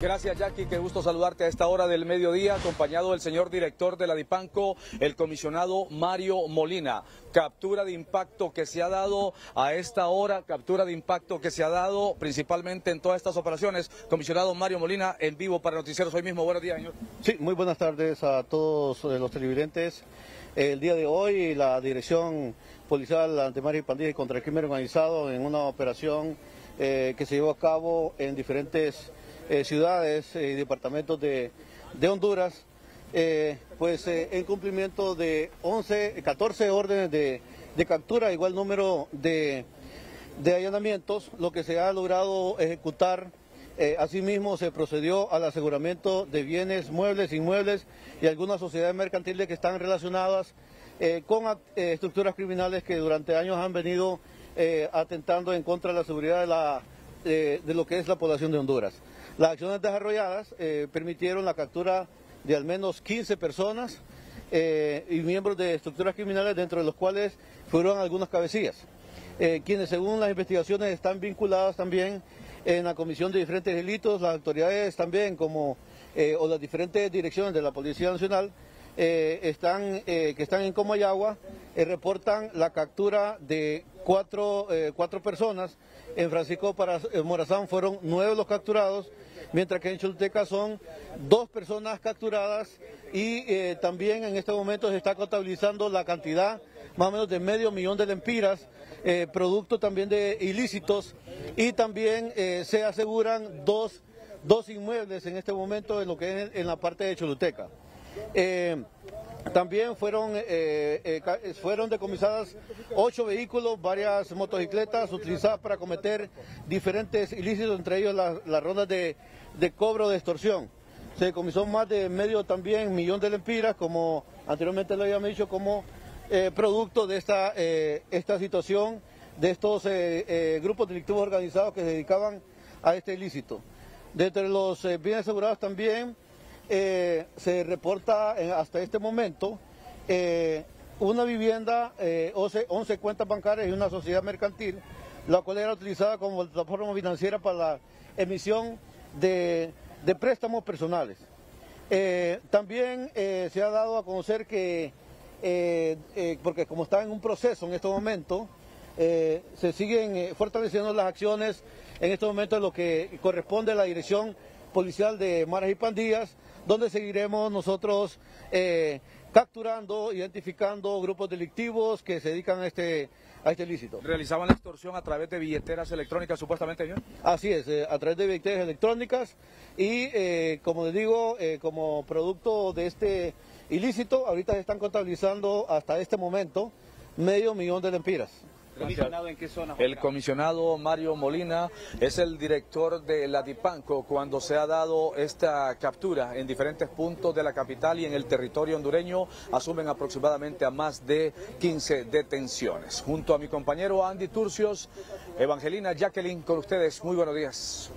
Gracias Jackie, qué gusto saludarte a esta hora del mediodía, acompañado del señor director de la DIPANCO, el comisionado Mario Molina. Captura de impacto que se ha dado a esta hora, captura de impacto que se ha dado principalmente en todas estas operaciones. Comisionado Mario Molina, en vivo para Noticieros hoy mismo. Buenos días, señor. Sí, muy buenas tardes a todos eh, los televidentes. El día de hoy la Dirección Policial Antemar y Pandilla y contra el Crimen Organizado en una operación eh, que se llevó a cabo en diferentes eh, ciudades y departamentos de, Honduras, eh, pues eh, en cumplimiento de 11, 14 órdenes de, captura, igual número de, allanamientos, lo que se ha logrado ejecutar asimismo se procedió al aseguramiento de bienes muebles, inmuebles y algunas sociedades mercantiles que están relacionadas con estructuras criminales que durante años han venido atentando en contra de la seguridad de, la, de lo que es la población de Honduras. Las acciones desarrolladas eh, permitieron la captura de al menos 15 personas eh, y miembros de estructuras criminales, dentro de los cuales fueron algunas cabecillas, eh, quienes según las investigaciones están vinculadas también en la comisión de diferentes delitos, las autoridades también como o las diferentes direcciones de la Policía Nacional están, que están en Comayagua reportan la captura de cuatro, cuatro personas. En Francisco Morazán fueron nueve los capturados mientras que en Choluteca son dos personas capturadas y eh, también en este momento se está contabilizando la cantidad más o menos de medio millón de lempiras, eh, producto también de ilícitos y también eh, se aseguran dos, dos inmuebles en este momento en lo que es en la parte de Choluteca. También fueron, fueron decomisadas ocho vehículos, varias motocicletas utilizadas para cometer diferentes ilícitos, entre ellos las rondas de de cobro de extorsión. Se decomisó más de medio también millón de lempiras, como anteriormente lo habíamos dicho, como eh, producto de esta, eh, esta situación de estos eh, grupos delictivos organizados que se dedicaban a este ilícito. De los bienes asegurados también se reporta hasta este momento una vivienda, 11, 11 cuentas bancarias y una sociedad mercantil, la cual era utilizada como plataforma financiera para la emisión de, préstamos personales. Eh, también eh, se ha dado a conocer que, eh, porque como está en un proceso en este momento, se siguen fortaleciendo las acciones en este momento en lo que corresponde a la Dirección Policial de Maras y Pandillas, donde seguiremos nosotros capturando, identificando grupos delictivos que se dedican a este, a este ilícito. ¿Realizaban la extorsión a través de billeteras electrónicas supuestamente, señor? Así es, eh, a través de billeteras electrónicas y eh, como les digo, eh, como producto de este ilícito, ahorita se están contabilizando hasta este momento medio millón de lempiras. El comisionado Mario Molina es el director de la DIPANCO cuando se ha dado esta captura en diferentes puntos de la capital y en el territorio hondureño asumen aproximadamente a más de 15 detenciones. Junto a mi compañero Andy Turcios, Evangelina Jacqueline con ustedes. Muy buenos días.